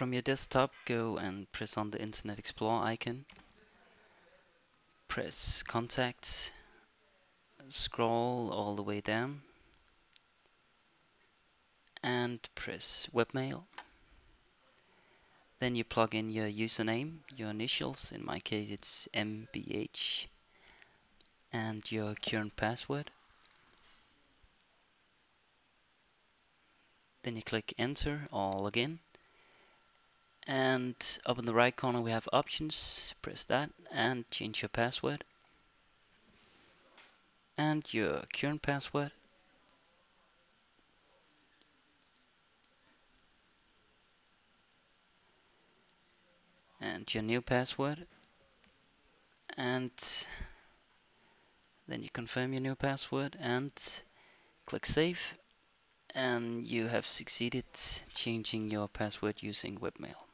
from your desktop, go and press on the Internet Explorer icon. Press Contact. Scroll all the way down. And press Webmail. Then you plug in your username, your initials, in my case it's MBH, and your current password. Then you click enter or login. And up in the right corner we have options, press that and change your password. And your current password. and your new password and then you confirm your new password and click save and you have succeeded changing your password using webmail